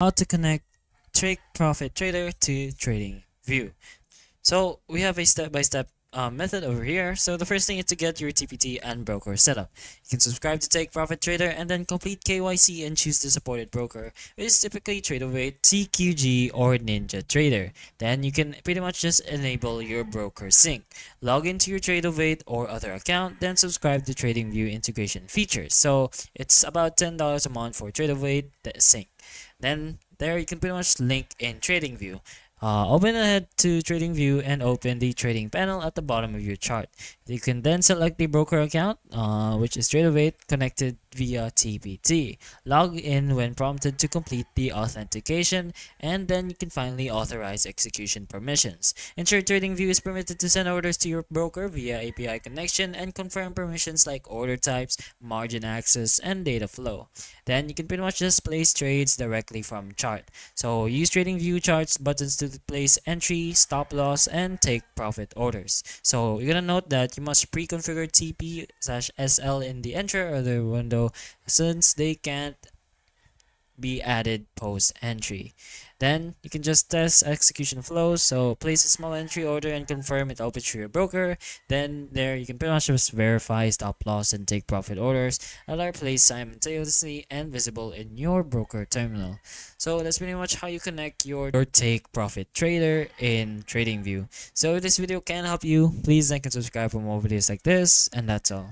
how to connect Take Profit Trader to trading view. So we have a step-by-step uh, method over here. So the first thing is to get your TPT and broker set up. You can subscribe to Take Profit Trader and then complete KYC and choose the supported broker, which is typically Tradovate, CQG, or Ninja Trader. Then you can pretty much just enable your broker sync. Log into your Tradovate or other account, then subscribe to TradingView integration features. So it's about $10 a month for Tradovate sync. Then there you can pretty much link in TradingView. Uh, open ahead to TradingView and open the trading panel at the bottom of your chart. You can then select the broker account, uh, which is Tradovate connected via TPT. Log in when prompted to complete the authentication, and then you can finally authorize execution permissions. Ensure TradingView is permitted to send orders to your broker via API connection and confirm permissions like order types, margin access, and data flow. Then you can pretty much just place trades directly from chart. So use TradingView charts buttons to place entry, stop loss, and take profit orders. So you're gonna note that you must pre-configure TP slash SL in the enter or the window since they can't be added post entry. Then you can just test execution flows. So place a small entry order and confirm it opens through your broker. Then there you can pretty much just verify stop loss and take profit orders that are placed simultaneously and visible in your broker terminal. So that's pretty much how you connect your, your take profit trader in TradingView. So if this video can help you, please like and subscribe for more videos like this. And that's all.